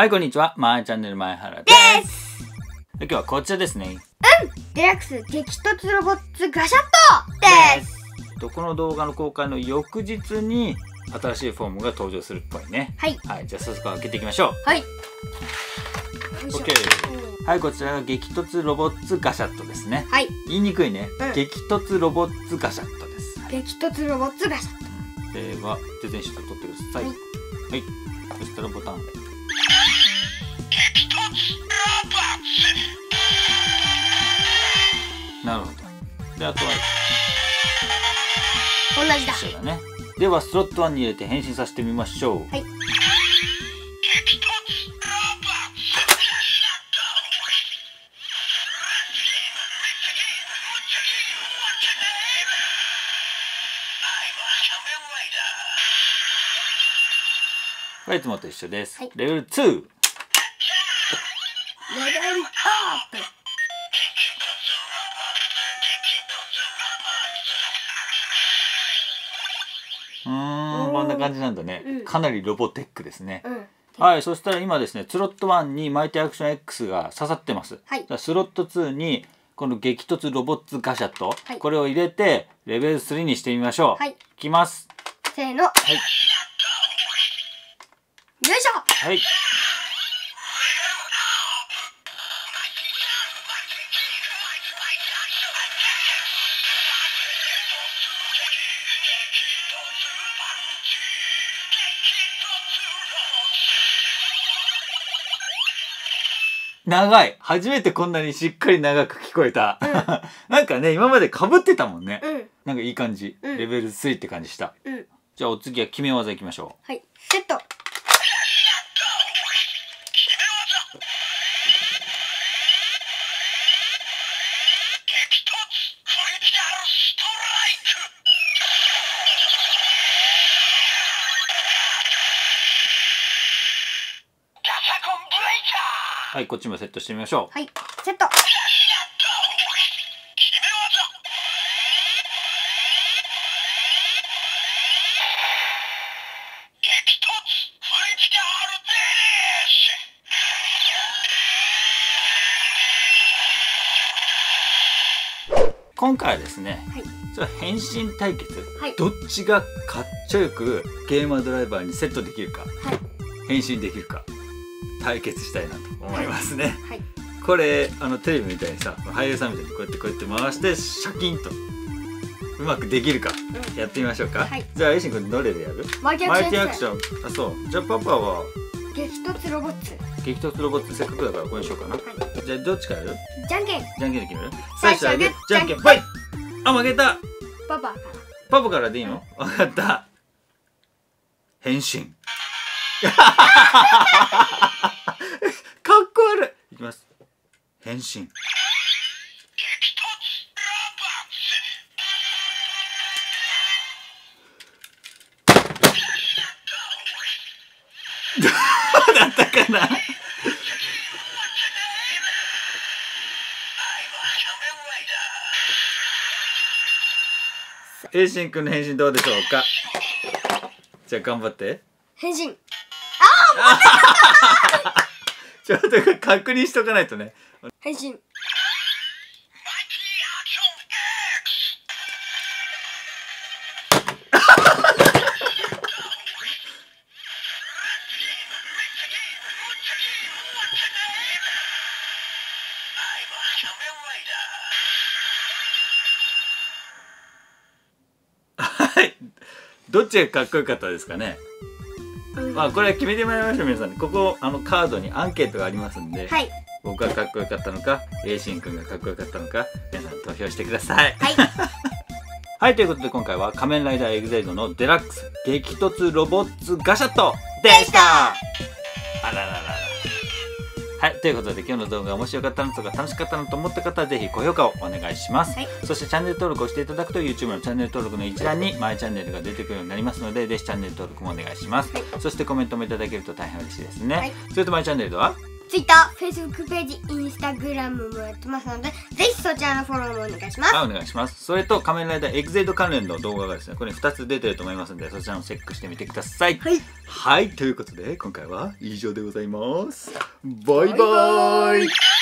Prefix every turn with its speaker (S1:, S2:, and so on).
S1: はい、こんにちは。まえちゃんねる前原です。
S2: です
S1: 今日はこちらですね。
S2: デラックス激突ロボッツガシャットです
S1: とこの動画の公開の翌日に新しいフォームが登場するっぽいね。
S2: はい
S1: はい、じゃあ早速開けていきましょ
S2: はい
S1: OK う。はい、こちらが激突ロボッツガシャットですね。
S2: はい
S1: 言いにくいね。
S2: うん
S1: 激突ロボッツガシャットです。はい
S2: 激突ロボッツガシャッ
S1: では、手前シート取ってください。は
S2: はい
S1: い。そしたらボタン。で、あとは
S2: ト同じだ
S1: 一緒だね。では、スロット1に入れて変身させてみましょう。
S2: はい
S1: これいつもと一緒です。
S2: はい
S1: レベル2。
S2: レベルアップ
S1: こんな感じなんだね。
S2: うん
S1: かなりロボテックですね。
S2: うん
S1: はい、そしたら今ですね、スロット1にマイティアクション X が刺さってます。
S2: はい
S1: スロット2にこの激突ロボッツガシャット、
S2: はい
S1: これを入れてレベル3にしてみましょう。
S2: はい
S1: いきます。
S2: せーのよ
S1: はい。
S2: いしょ
S1: はい。長い。初めてこんなにしっかり長く聞こえた、なんかね今までかぶってたもんね、
S2: うん。
S1: なんかいい感じ、
S2: うん。
S1: レベル3って感じした。
S2: うん。
S1: じゃあお次は決め技いきましょ
S2: はい。セット
S1: はいこっちもセットしてみましょう。
S2: はいセット。
S1: 今回はですね
S2: はい。
S1: それは変身対決、
S2: はい。
S1: どっちがかっちょよくゲーマードライバーにセットできるか。
S2: はい。
S1: 変身できるか対決したいなと思いますね、
S2: はい。
S1: これあのテレビみたいにさ俳優さんみたいにこうやってこうやって回してシャキンとうまくできるか
S2: うん。
S1: やってみましょうか、
S2: はい。
S1: じゃあエイシン君どれでやる？
S2: マイティ
S1: ア
S2: アクション。
S1: あそう。じゃあパパは？
S2: 激突ロボッツ。
S1: 激突ロボットせっかくだからこれにしようかな。
S2: は
S1: じゃあどっちからやる？
S2: いじゃんけん。
S1: じゃんけんで決める？
S2: 最初はグー
S1: じゃんけん。ぽい。あ負けた！
S2: パパから。
S1: パパからでいいの？分かった。変身 かっこ悪い。いきます。変身。どうだったかな？エイシン君の変身どうでしょうか？じゃあ頑張って。
S2: 変身
S1: ちょっと確認しとかないとね。
S2: 変身
S1: はい。どっちがかっこよかったですかね。
S2: うん
S1: まあこれは決めてもらいましょう皆さん。ここあのカードにアンケートがありますんで、
S2: はい。
S1: 僕がかっこよかったのかエイシン君がかっこよかったのか皆さん投票してください。
S2: はい。
S1: はいということで今回は仮面ライダーエグゼイドのデラックス激突ロボッツガシャットでした。あららららはいということで今日の動画が面白かったのとか楽しかったのと思った方はぜひ高評価をお願いします、
S2: はい。
S1: そしてチャンネル登録をしていただくと YouTube のチャンネル登録の一覧にまえちゃんねるが出てくるようになりますのでぜひチャンネル登録もお願いします、
S2: はい。
S1: そしてコメントもいただけると大変嬉しいですね、
S2: はい。
S1: それとまえちゃんねるでは？
S2: Twitter、Facebook ページ、Instagram もやってますので、ぜひそちらのフォローもお願いします。
S1: はい、お願いします。それと、仮面ライダーエグゼイド関連の動画がですね、これ2つ出てると思いますので、そちらもチェックしてみてください。
S2: はい。
S1: はい、ということで、今回は以上でございます。バイバイ
S2: バイバイ